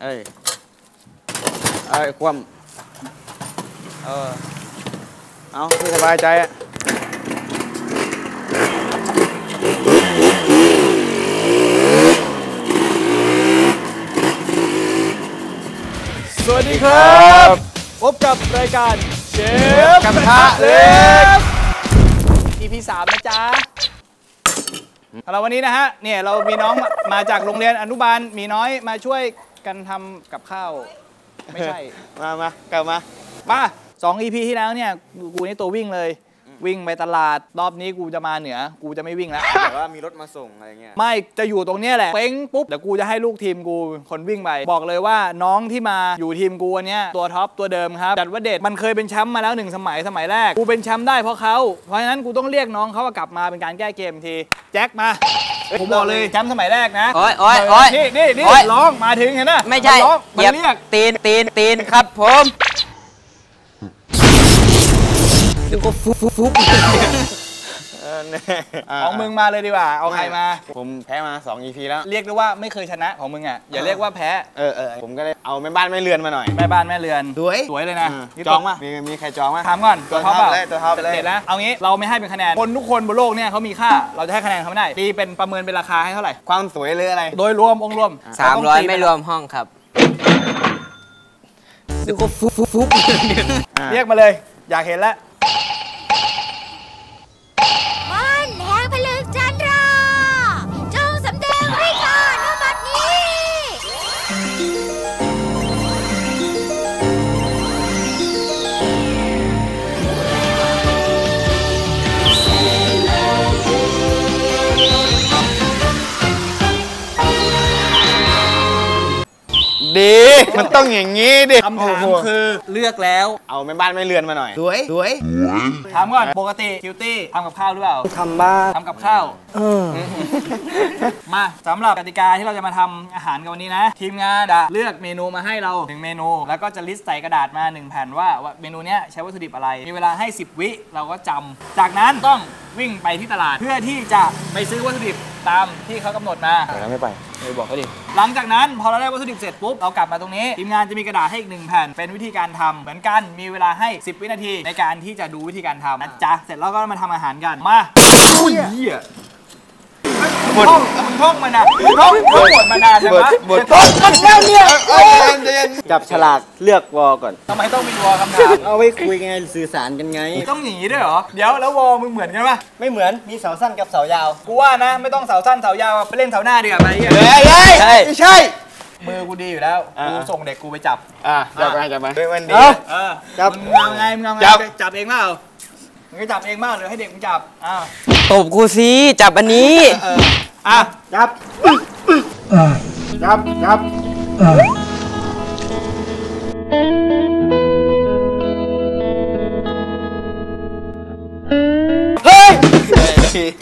เอ้ยเอ้ยคว่ำเออ เอาที่สบายใจอะสวัสดีครับ พบกับรายการเชฟกระทะเล็ก EP สามนะจ๊ะเราวันนี้นะฮะ เนี่ยเรามีน้องมา มาจากโรงเรียนอนุบาลมีน้อยมาช่วยกันทำกับข้าว ไม่ใช่ มามากลับมามาสอง EP ที่แล้วเนี่ยกูนี่ตัววิ่งเลย วิ่งไปตลาดรอบนี้กูจะมาเหนือ กูจะไม่วิ่งแล้ว แต่ว่ามีรถมาส่งอะไรเงี้ย ไม่ จะอยู่ตรงเนี้ยแหละเป้งปุ๊บเดี๋ยวกูจะให้ลูกทีมกูคนวิ่งไป บอกเลยว่าน้องที่มาอยู่ทีมกูอันเนี้ยตัวท็อปตัวเดิมครับ จัดว่าเด็ดมันเคยเป็นแชมป์มาแล้วหนึ่งสมัยสมัยแรก กูเป็นแชมป์ได้เพราะเขาเพราะฉะนั้นกูต้องเรียกน้องเขากลับมาเป็นการแก้เกมที แจ็คมา ผมบอกเลยแชมป์สมัยแรกนะโอ้ยโอ้ยโอ้ยนี่นี่นี่โอ๊ยร้องมาถึงเห็นไหมไม่ใช่นร้องมันเหยียบเรียกตีนตีนตีนครับผม เออเนี่ยาของมึงมาเลยดีกว่า เอาใครมา ผมแพ้มา 2 EP แล้ว เรียกได้ว่าไม่เคยชนะของมึงอะ อย่าเรียกว่าแพ้ เออเออผมก็เลยเอาแม่บ้านแม่เรือนมาหน่อย แม่บ้านแม่เรือน สวย สวยเลยนะอืมนี่จองมามีมีใครจองมาถามก่อนตัวท็อปท็อปเปล่าเลยตัวท็อปเลยเด็ดนะเอางี้ เราไม่ให้เป็นคะแนน คนทุกคนบนโลกเนี่ยเขามีค่า เราจะให้คะแนนเขาไม่ได้ ตีเป็นประเมินเป็นราคาให้เท่าไหร่ ความสวยหรืออะไร โดยรวมองค์รวมสามร้อยเต้งตีไม่รวมห้องครับเรียกมาเลย อยากเห็นแล้ว มั มันต้องอย่างนี้ดิคำถามโโหคือเลือกแล้วเอาแม่บ้านแม่เรือนมาหน่อย สวยสวยถามก่อน ปกติคิวตี้ทำกับข้าวหรือเปล่าทำบ้างทำกับข้าว เออ มาสำหรับกติกาที่เราจะมาทำอาหารกันวันนี้นะ ทีมงานอะเลือกเมนูมาให้เราหนึ่งเมนู แล้วก็จะลิสต์ใส่กระดาษมาหนึ่งแผ่นว่าว่าเมนูเนี้ยใช้วัตถุดิบอะไร มีเวลาให้ 10 วิเราก็จำจากนั้นต้องวิ่งไปที่ตลาดเพื่อที่จะไปซื้อวัตถุดิบตามที่เขากำหนดมาเดี๋ยวเราไม่ไป เออบอกเขาดิ หลังจากนั้นพอเราได้วัตถุดิบเสร็จปุ๊บเรากลับมาตรงนี้ทีมงานจะมีกระดาษให้อีกหนึ่งแผ่น เป็นวิธีการทำเหมือนกันมีเวลาให้ 10 วินาทีในการที่จะดูวิธีการทำนะจ๊ะเสร็จแล้วก็มาทำอาหารกันมาอุ้ยเหี้ย มึงท่องมึงท่องมานานมึงท่องท่องบทมานานจังวะบทท่องกันแล้วเนี่ยจับฉลากเลือกวอก่อนทำไมต้องมีวอลคำถามเอาไว้คุยไงสื่อสารกันไง ต้องอย่างนี้ด้วยเหรอ เดี๋ยวแล้ววอลมึงเหมือนกันปะไม่เหมือนมีเสาสั้นกับเสายาว กูว่านะ ไม่ต้องเสาสั้นเสายาวไปเล่นเสาหน้าดีกว่าไปเหี้ยเฮ้ยเฮ้ยใช่ไม่ใช่มือกูดีอยู่แล้วอ่ากูส่งเด็กกูไปจับ อะจับไปจับไปเฮ้ยมันดีเอ้าเออจับมึงเอาไงมึงเอาไงจับจับเองเปล่ามึงจะจับเองเปล่าหรือให้เด็กมึงจับ อ้าว ตบกูสิจับอันนี้อะจับจับจับ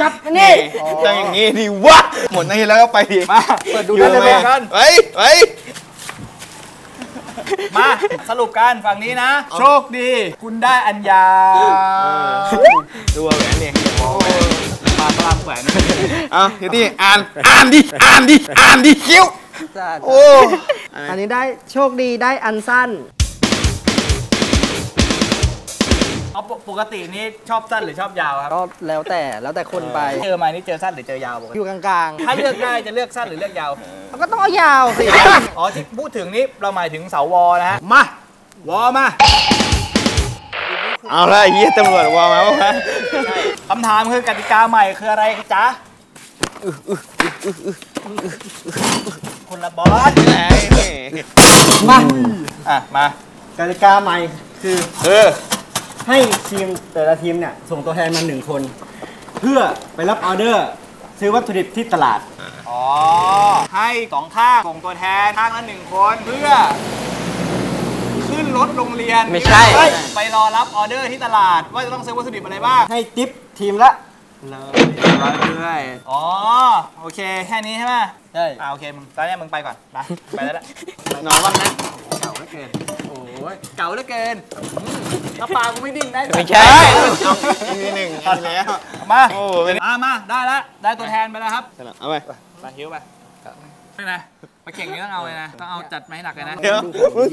จับนี่ต้องอย่างนี้ดิวะหมดหนาทีแล้วก็ไปดิมาเปิดดูอยู่กันเลยกันเฮ้ยเฮ้ย มาสรุปกันฝั่งนี้นะ โชคดี คุณได้อัญญาดูเอาแหวนนี่มาพลังแขวนเอาทีนี้อ่านอ่านดิอ่านดิอ่านดิคิ้วโอ้อันนี้ได้โชคดีได้อันสั้น เอาปกตินี่ชอบสั้นหรือชอบยาวครับก็แล้วแต่แล้วแต่คนไปเจอมานี่เจอสั้นหรือเจอยาวปกอติยู่กลางถ้าเลือกได้จะเลือกสั้นหรือเลือกยาวๆมันก็ต้องเอายาวสิอ๋อที่พูดถึงนี่เราหมายถึงเสาวอนะฮะมาวอมาเอาละไอ้เหี้ยตำรวจวอมาปะคำถามคือกติกาใหม่คืออะไรจ๊ะคนละบอสมาอะมากติกาใหม่คือเออ ให้ทีมแต่ละทีมเนี่ยส่งตัวแทนมาหนึ่งคน เพื่อไปรับออเดอร์ ซื้อวัตถุดิบที่ตลาด อ๋อ ให้สองข้างส่งตัวแทนข้างละหนึ่งคนเพื่อ ขึ้นรถโรงเรียนไม่ใช่ ไปรอรับออเดอร์ที่ตลาด ว่าจะต้องซื้อวัตถุดิบอะไรบ้าง ให้ทิปทีมละร้อยด้วยอ๋อ โอเค แค่นี้ใช่ไหมใช่อ่าโอเค มึงตอนนี้มึงไปก่อน ไป ไปแล้วละนอนบ้างนะเก่าเหลือเกินโอ้ย เก่าเหลือเกินอืมถ้าปลากูไม่ดิ้นได้ไม่ใช่ทีหนึ่งทีแล้วมาโอ้เป็นมามาได้แล้วได้ตัวแทนไปแล้วครับเอาไปไปหิวไปไม่นะมาเข่งนี้ต้องเอาเลยนะ ต้องเอาจัดมาให้หนักเลยนะเดี๋ยวมึง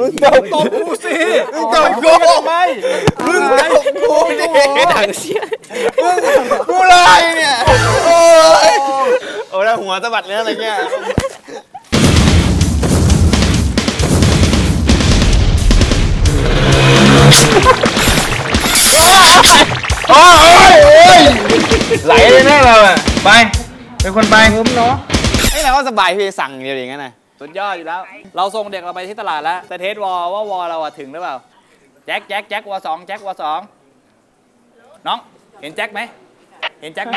มึงตบตบกูสิมึงตบกูทำไมมึงตบกูดิมึงกูเลยเนี่ย โอ้ยโอ้ยแล้วหัวสะบัดเลยอะไรเงี้ย โอ้ยโอ้ยไหลเลยแน่เราอะไปเป็นคนไปเนาะไอ้เราก็สบายพี่สั่งเดียวอย่างนั้นนะสุดยอดอยู่แล้ว เราส่งเด็กเราไปที่ตลาดแล้วแต่เทสวอลว่าวอลเราอะถึงหรือเปล่า แจ็คแจ็คแจ็ควอสองแจ็ควอสองน้องเห็นแจ็คไหมเห็นแจ็คไหม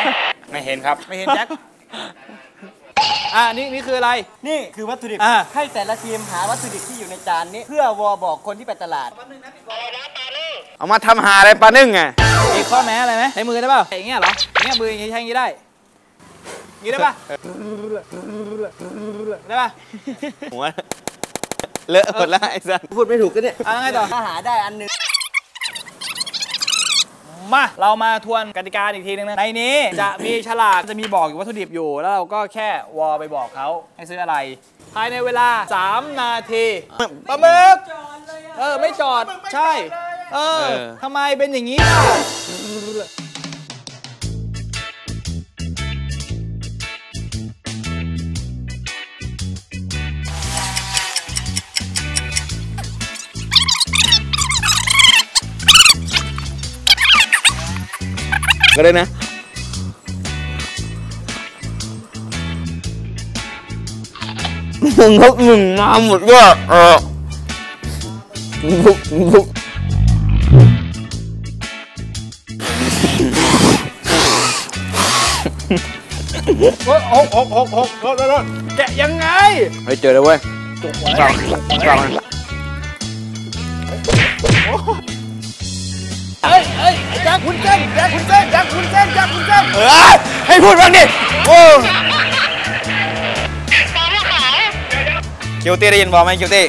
ไม่เห็นครับไม่เห็นแจ็คอ่านี่นี่คืออะไร นี่คือวัตถุดิบอ่าให้แต่ละทีมหาวัตถุดิบที่อยู่ในจานนี้ เพื่อวอบอกคนที่ไปตลาด เอามาทำหาอะไรปลานึ่งไงมีข้อแม้อะไรไหมใช้มือได้เปล่าอย่างเงี้ยเหรออย่างเงี้ยมืออย่างงี้ใช้อย่างงี้ได้อย่างงี้ได้ปะได้ปะหัวเลอะหมดแล้วไอ้สัสพูดไม่ถูกก็เนี่ยอะแล้วไงต่อ ถ้าหาได้อันหนึงมา เรามาทวนกติกาอีกทีนึงนะ ในนี้จะมีฉลากจะมีบอกอยู่วัตถุดิบอยู่ แล้วเราก็แค่วอลไปบอกเขาให้ซื้ออะไร ภายในเวลา 3 นาทีปลาหมึกเออ ไม่จอด ใช่ เออทำไมเป็นอย่างนี้ล่ะก็ได้นะมึงครับมึงมาหมดก็เออบุกบุก โอ้โหหกหกหกหกหกแกะยังไงเฮ้ยเจอแล้วเว้ยฟังฟังเฮ้ยเฮ้ยแจ็คคุณเส้นแจ็คคุณเส้นแจ็คคุณเส้นแจ็คคุณเส้นเออให้พูดบ้างดิโอ้คิวตี้ได้ยินบอกไหมคิวตี้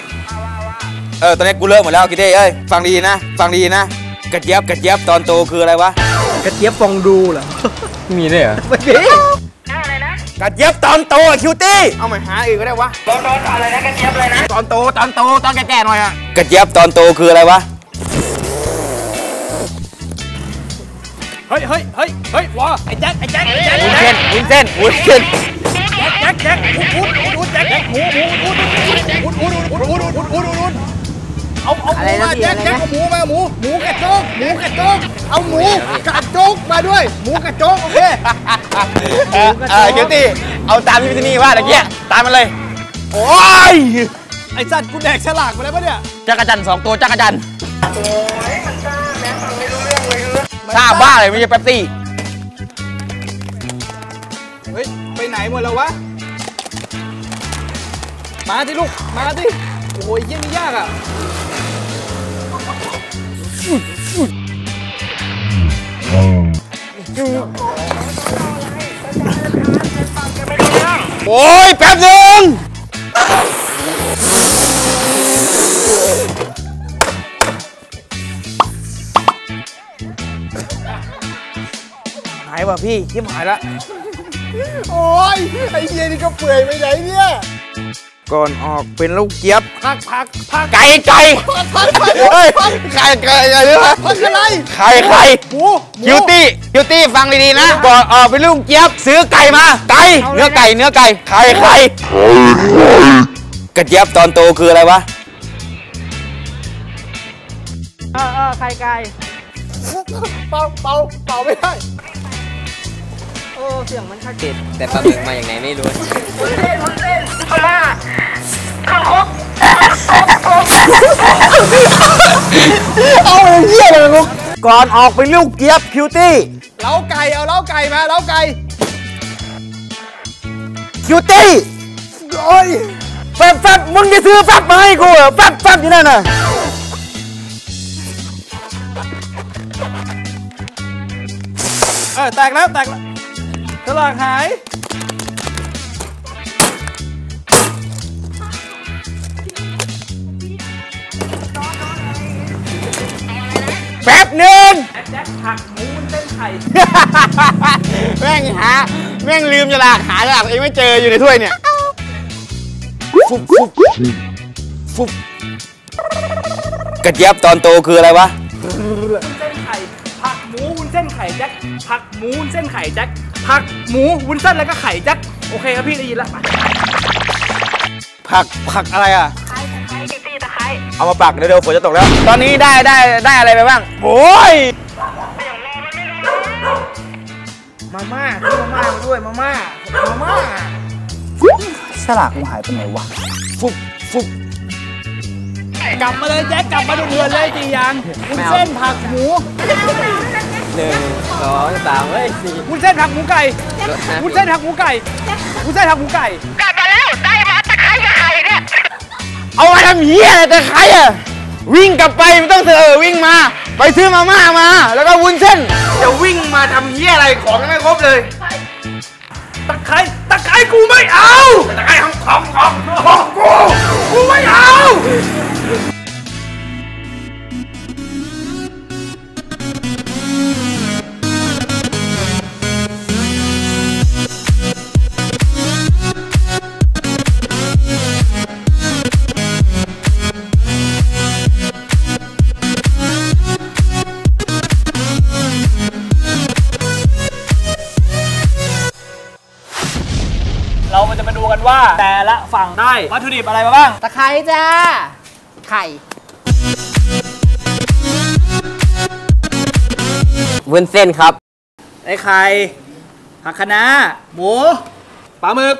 เออตอนนี้กูเลิกหมดแล้วคิวตี้เอ้ยฟังดีนะ ฟังดีนะ กระเจี๊ยบกระเจี๊ยบตอนโตคืออะไรวะ กระเจี๊ยบฟองดูเหรอ มีด้วยเหรอไม่มีกระเจี๊ยบตอนโตอะคิวตี้ เอามาหาอีกก็ได้วะตอนโตอะไรนะกระเจี๊ยบอะไรนะ ตอนโตตอนโตตอนแก่ๆหน่อยอะกระเจี๊ยบตอนโตคืออะไรวะ เฮ้ยเฮ้ยเฮ้ยเฮ้ยวอไอ้แจ็คไอ้แจ็คไอ้แจ็ควุ้นเส้นวุ้นเส้นวุ้นเส้นแจ็คแจ็คอุดอุดอุดแจ็คแจ็คหมูหมูอุดอุดอุดอุดอุดอุดอุดอุดอุด เอาเอาหมูมาแจ็คแจ็คเอาหมูมาหมูหมูกระโจกหมูกระโจกเอาหมูกระโจกมาด้วย หมูกระโจกโอเคเออเออคิวตี้เอาตามที่พี่นี่ว่าตะเกียตามมันเลยโอ้ยไอ้สัตว์กูแดกฉลากไปแล้วปะเนี่ยจักรจันทร์สองตัวจักรจันทร์ทราบบ้าเลยไม่ใช่แป๊บซี่เฮ้ยไปไหนหมดแล้ววะมาที่ลูกมาที่โอ้ยเยี่ยนี่ยากอะ โอ้ยแป๊บหนึงหายว่ะพี่ยิ้มหายละโอ้ยไอ้เยี่ยนี่ก็เปื่อยไปไหนเนี่ย ก่อนออกเป็นลูกเจี๊ยบ พักพักพักไก่ไก่พักพักพักเฮ้ยไก่ไก่อะไรเนี่ยพักอะไรไข่ไข่หมูหมูคิวตี้คิวตี้ฟังดีๆนะก่อนออกเป็นลูกเจี๊ยบซื้อไก่มาไก่เนื้อไก่เนื้อไก่ไข่ไข่กระเจี๊ยบตอนโตคืออะไรวะเออเออไข่ไก่เป่าเป่าเป่าไม่ได้แต่ปลาหมึกมาอย่างไหนไม่รู้เอาเหี้ยเลยลูกก่อนออกเป็นลูกเจี๊ยบคิวตี้เล้าไก่เอาเล้าไก่มาเล้าไก่คิวตี้โอ้ยแฟบแฟบมึงจะซื้อแฟบมาให้กูเหรอแฟบแฟบอยู่นั่นน่ะเออแตกแล้วแตกแล้วฉลากหาย แป๊บหนึ่งแจ็คผักหมูมันเส้นไข่แม่งหาแม่งลืมฉลากหาฉลากเองไม่เจออยู่ในถ้วยเนี่ยฟุบฟุบฟุบกระเจี๊ยบตอนโตคืออะไรวะเส้นไข่ผักหมูวุ้นเส้นไข่แจ็คผักหมูวุ้นเส้นไข่แจ็คผักหมูวุ้นเส้นแล้วก็ไข่แจ็คโอเคครับพี่ได้ยินแล้วผักผักอะไรอะ เอามาปักเดี๋ยวเดี๋ยวฝนจะตกแล้ว ตอนนี้ได้ได้ได้อะไรไปบ้างโอ้ยมาม่าซื้อมาม่ามาด้วยมาม่ามาม่าสลากกูหายไปไหนวะฟุบฟุบกลับมาเลยแจ็คกลับมาดูเดือนเลยจียังวุ้นเส้นผักหมูหนึ่งสองสามเฮ้ยสี่วุ้นเส้นผักหมูไก่วุ้นเส้นผักหมูไก่วุ้นเส้นผักหมูไก่ เอามาทำเหี้ยอะไรแต่ใครอะวิ่งกลับไปมันต้องเสือวิ่งมา ไปซื้อมาม่ามา แล้วก็วุ้นเส้น จะวิ่งมาทำเหี้ยอะไรของยังไม่ครบเลย ตะไคร้ตะไคร้กูไม่เอา ตะไคร้ของของของของกู กูไม่เอา เราจะมาดูกันว่า แต่ละฝั่งได้วัตถุดิบอะไรมาบ้าง ตะไคร้จ้า ไข่ วุ้นเส้นครับ ไอ้ไข่ผักคะน้าหมู ปลาหมึก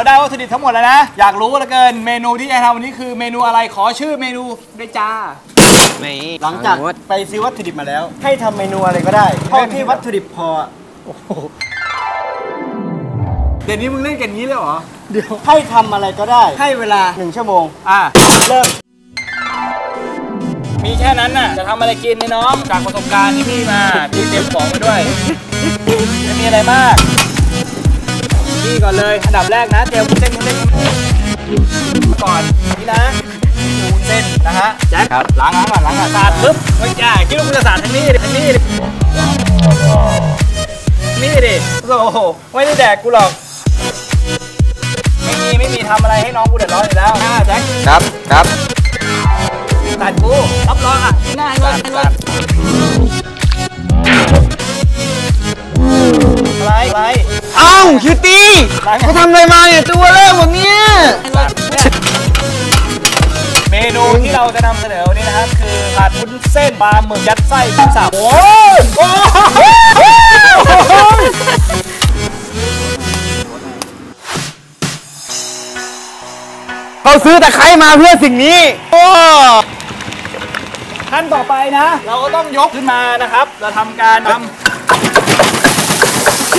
เราได้วัตถุดิบทั้งหมดแล้วนะ อยากรู้เหลือเกิน เมนูที่จะทำวันนี้คือเมนูอะไรขอชื่อเมนูด้วยจ้าไม่หลังจากไปซื้อวัตถุดิบมาแล้ว ให้ทำเมนูอะไรก็ได้เท่าที่วัตถุดิบพอเดี๋ยวนี้มึงเล่นกันนี้เลยเหรอ เดี๋ยวให้ทำอะไรก็ได้ ให้เวลาหนึ่งชั่วโมง อะ เริ่ม มีแค่นั้นน่ะ จะทำอะไรกินนี่น้อง จากประสบการณ์ที่พี่มา พี่เตรียมของไปด้วย ไม่มีอะไรมาก นี่ก่อนเลย อันดับแรกนะเตรียมวุ้นเส้นวุ้นเส้นก่อนนี่นะวุ้นเส้นนะฮะแจ็คครับล้างล้างก่อนล้างก่อนสาดปุ๊บไม่จ่าคิดว่ามึงจะสาดทางนี้ดิทางนี้ดินี่ดิโอ้โหไม่ได้แดกกูหรอกไม่มีไม่มีทำอะไรให้น้องกูเดือดร้อนอยู่แล้วอ่าแจ็คครับครับตัดกูรับรองอะที่หน้าให้รถให้รถ ไรอะไรเอ้าคิวตี้อะไรเขาทำอะไรมาเนี่ยตัวเลิกหมดเนี่ยเมนูที่เราจะนำเสนอวันนี้นะครับ คือผัดวุ้นเส้นปลาหมึกยัดไส้กุ้งสับโอ้ยโอ้ยเขาซื้อตะไคร้มาเพื่อสิ่งนี้ โอ้ขั้นต่อไปนะ เราก็ต้องยกขึ้นมานะครับ เราทำการทโหโอ้โห ฟู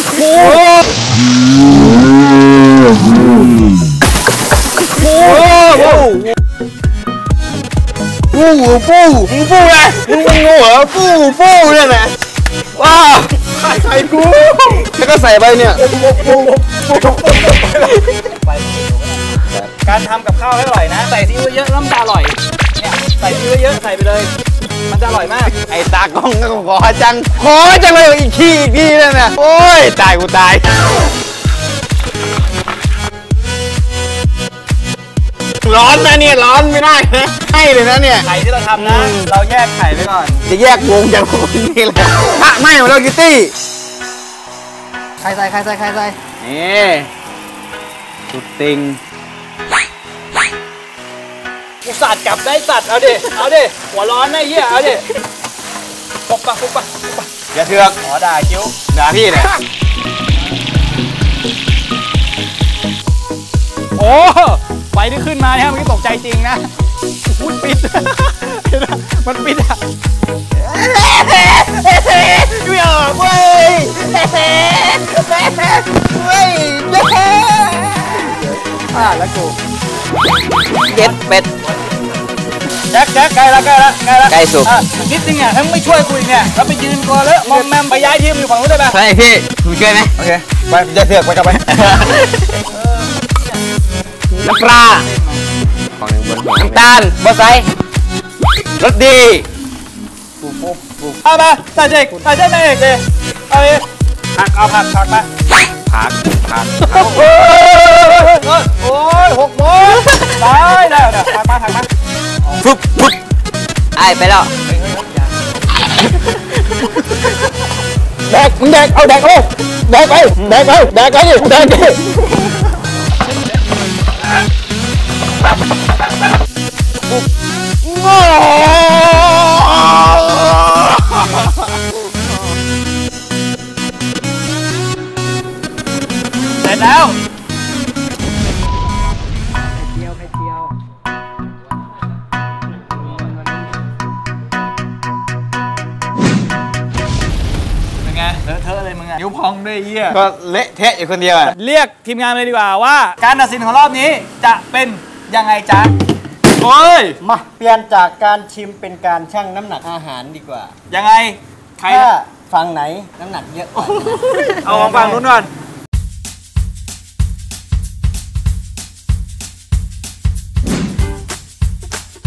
ฟูมึงฟูไงมึงเป็นงูเหรอฟูฟูเนี่ยนะว้าวใส่ใส่กูแล้วก็ใส่ไปเนี่ยำการทำกับข้าวให้อร่อยนะ ใส่ซีอิ๊วเยอะแล้วมันจะอร่อยเนี่ยใส่ซีอิ๊วเยอะใส่ไปเลย มันจะอร่อยมาก ไอ้ตากล้องก็ขอจัง ขอจังเลยอีกทีอีกทีนั่นน่ะโอ้ย ตายกูตายร้อนนะเนี่ยร้อนไม่ได้นะให้เลยนะเนี่ยไข่ที่เราทำนะ เราแยกไข่ไว้ก่อน จะแยกวงจากคนนี้เลยพระไม่ของเรากิตตี้ไข่ใส่ไข่ใส่ไข่ใส่นี่สุดติง กูสัตว์กลับได้สัตว์เอาดิเอาดิหัวร้อนไอ้เหี้ยเอาดิปุบปะปุบปะปุบปะอย่าเถือกขอด่าคิ้วด่าพี่เนี่ยโอ้ไฟที่ขึ้นมาเนี่ยเมื่อกี้ตกใจจริงนะพูดปิดมันปิดอะไม่ออกเว้ยเว้ยพลาแล้วกู เจ็ดเป็ด แจ็คแจ็คใกล้ละใกล้ละใกล้ละใกล้สุกอะนิดนึงอะถ้ามึงไม่ช่วยกูอีกเนี่ยแล้วไปยืนตัวเลอะมอมแมมไปย้ายทีมอยู่ฝั่งนู้นได้ไหมใช่พี่คุณช่วยไหมโอเคไปอย่าเถือกไปกลับไปน้ำปลาของหนึ่งบนหัวน้ำตาลบะไซรสดีเอามาใส่เด็กใส่เด็กนายเอกเลยเอาไปผักเอาผักผักมาผัก ผักโอ้ยโอ้ยหกโมงได้ได้เดี๋ยวผักมาผักมาฟึบฟึบไอ้ไปแล้วแดกมึงแดกเอาแดกเอาแดกไปแดกไปแดกไปดิแดกดิ ก็เละเทะอยู่คนเดียวอะเรียกทีมงานเลยดีกว่าว่า การตัดสินของรอบนี้จะเป็นยังไงจ๊ะโอ้ยมาเปลี่ยนจากการชิมเป็นการชั่งน้ำหนักอาหารดีกว่า ยังไง ใครถ้าฝั่งไหนน้ำหนักเยอะกว่าเอาของฝั่งนู้นก่อน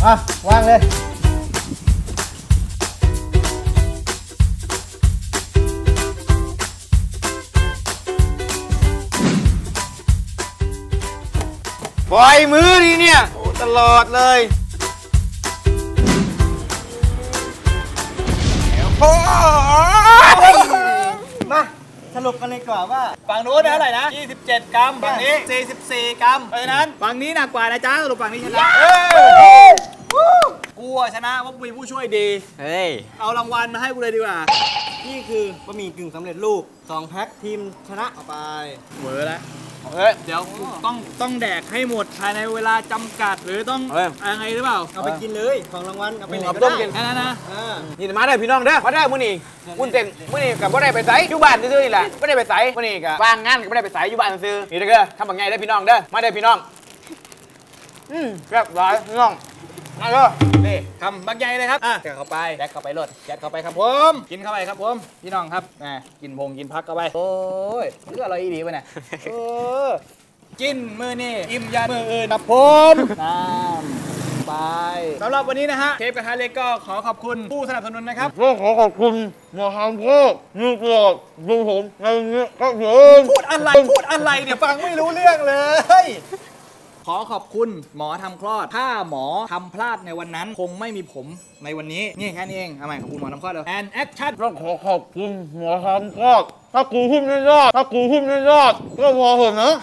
อะวางเลย ปล่อยมือดีเนี่ยโอ้ตลอดเลยโอ้ยมาสรุปกันเลยดีกว่าว่า ฝั่งนู้นเท่าไหร่นะ 27 กรัม ฝั่งนี้ 44 กรัม เพราะฉะนั้นฝั่งนี้หนักกว่านะจ๊ะสรุปฝั่งนี้ชนะกูอะชนะเพราะกูมีผู้ช่วยดี เฮ้ย เอารางวัลมาให้กูเลยดีกว่า นี่คือบะหมี่กึ่งสำเร็จรูป2แพ็คทีมชนะเอาไปเหวอแล้วเฮ้ย เดี๋ยวกูต้องต้องแดกให้หมดภายในเวลาจำกัดหรือต้องเฮ้ย อะไรหรือเปล่าเอาไปกินเลยของรางวัลเอาไปไหนเอาก็ต้มได้กินแค่นั้นนะอ่านี่มาได้อพี่น้องเด้อมาได้อมื้อนี้มุ่นเต็มมื้อนี้กับบ่ได้ไปไสอยู่บ้านซื่อๆนี่แหละบ่ได้ไปไสมื้อนี้ก็ว่างงานก็บ่ได้ไปไสอยู่บ้านซื่อๆนี่เด้อทำบักใหญ่เด้อพี่น้องเด้อมาเด้อพี่น้องอืมแซ่บหลายพี่น้อง มาเด้อนี่คำบางใหญ่เลยครับอะแดกเข้าไปแดกเข้าไปรดแดกเข้าไปครับผมกินเข้าไปครับผมพี่น้องครับแหมกินพงกินพักเข้าไปโอ้ยเลือดอะไรดีวะเนี่ยเออกินมือนี่อิ่มยามืออื่นครับผมน้ำไปสำหรับวันนี้นะฮะเทปกระทะเล็กก็ขอขอบคุณผู้สนับสนุนนะครับก็ขอขอบคุณหมอทำพ่อนี่ตลอดดูผมในนี้ก็เถิงพูดอะไรพูดอะไรเนี่ยฟังไม่รู้เรื่องเลย ขอขอบคุณหมอทำคลอด ถ้าหมอทำพลาดในวันนั้น คงไม่มีผมในวันนี้ นี่แค่นี้เองเอาใหม่ขอบคุณหมอทำคลอดเลย and action ก็ขอขอบคุณหมอทำก็ถ้ากูหุ้มไม่รอด ถ้ากูหุ้มไม่รอด ก็พอเถอะนะ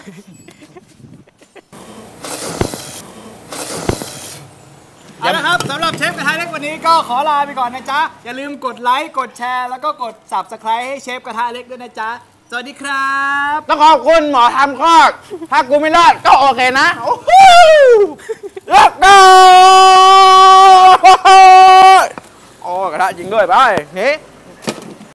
เอาละครับสำหรับเชฟกระทะเล็กวันนี้ก็ขอลาไปก่อนนะจ๊ะ อย่าลืมกดไลค์ กดแชร์ แล้วก็กด subscribe ให้เชฟกระทะเล็กด้วยนะจ๊ะ สวัสดีครับ ต้องขอบคุณหมอทำคลอด ถ้ากูไม่รอดก็โอเคนะโอ้โหเลิกได้โอ้กระทะจริงด้วยไปเฮ้